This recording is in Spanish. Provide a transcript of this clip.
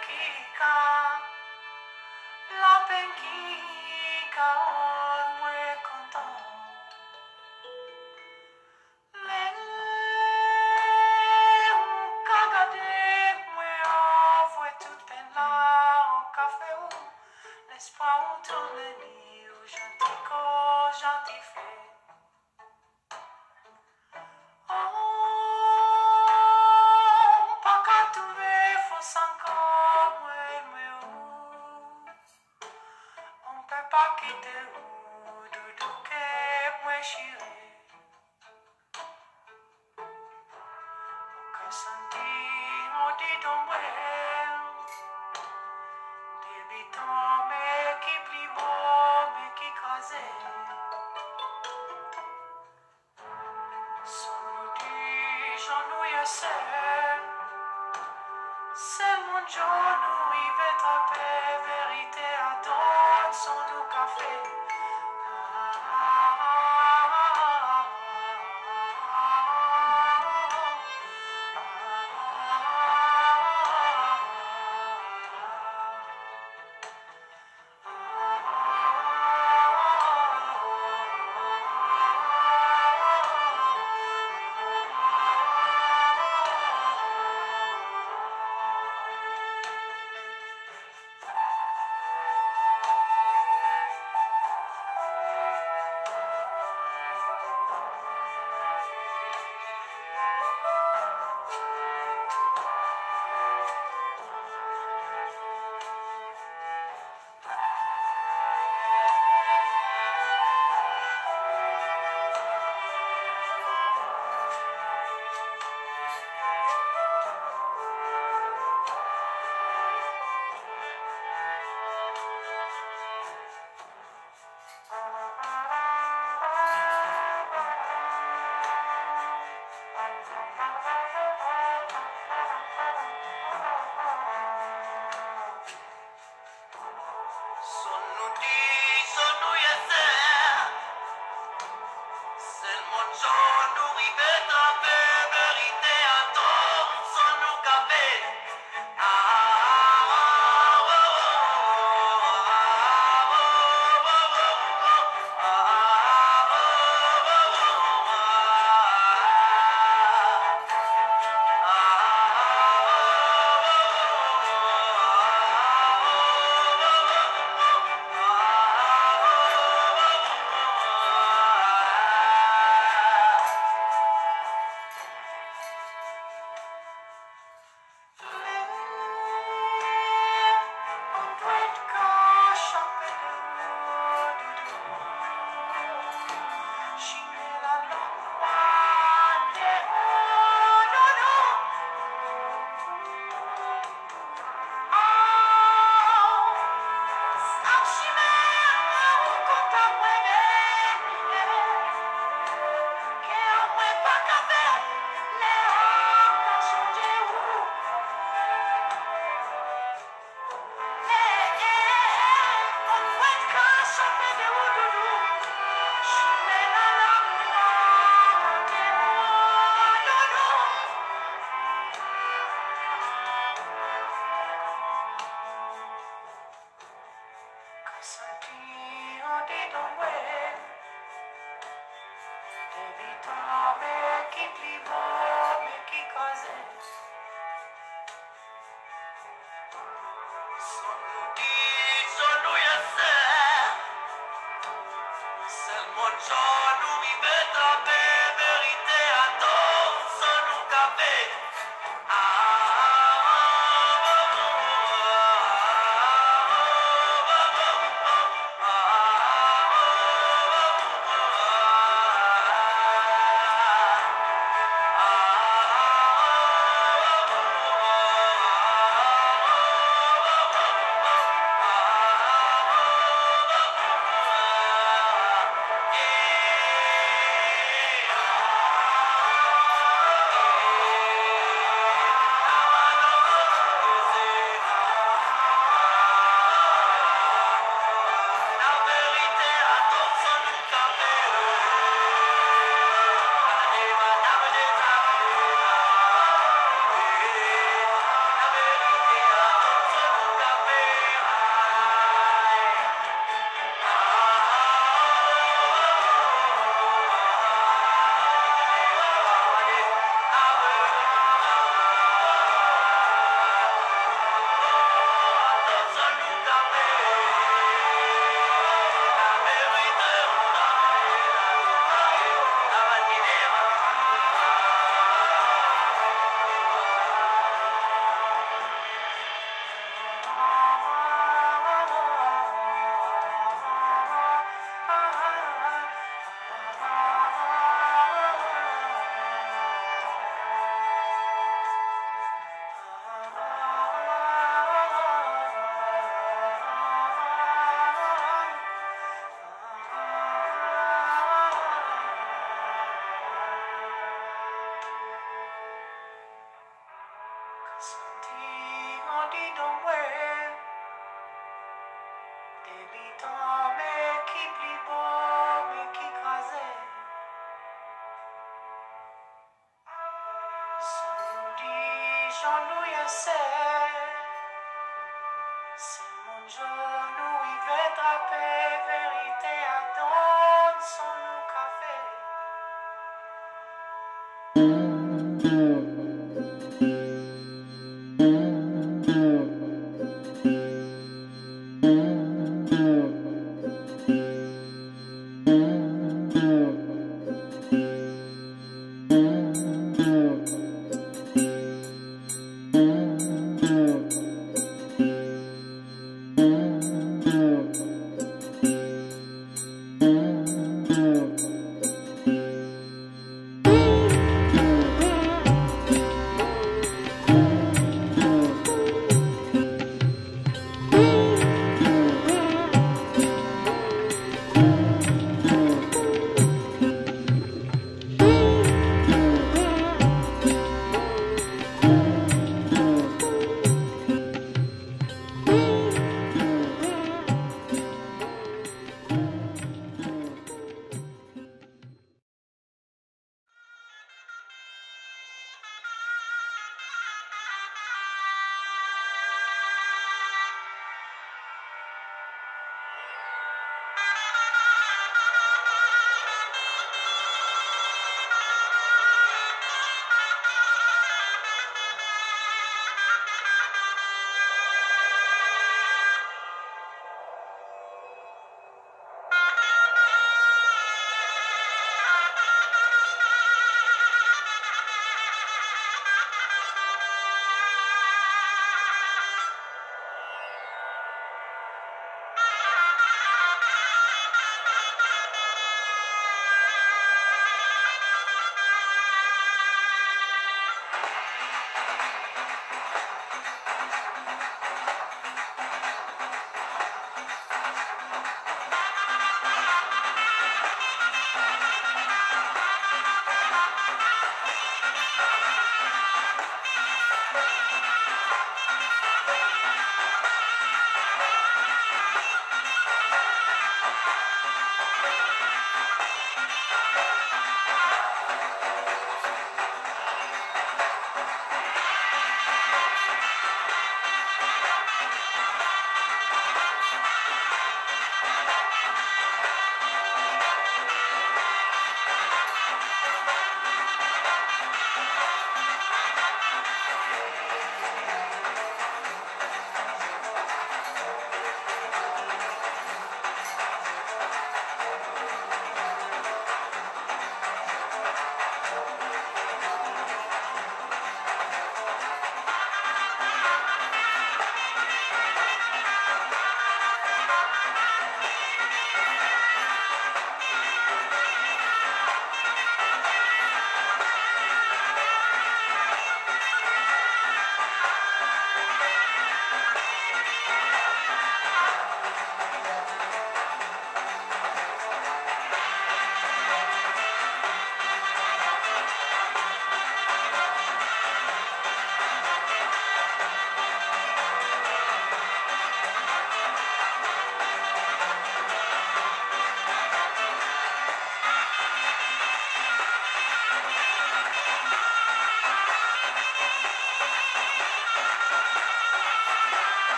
penquica, la penquica. Pocket do do do, do, do, do, do, do, do, do, do, Yes.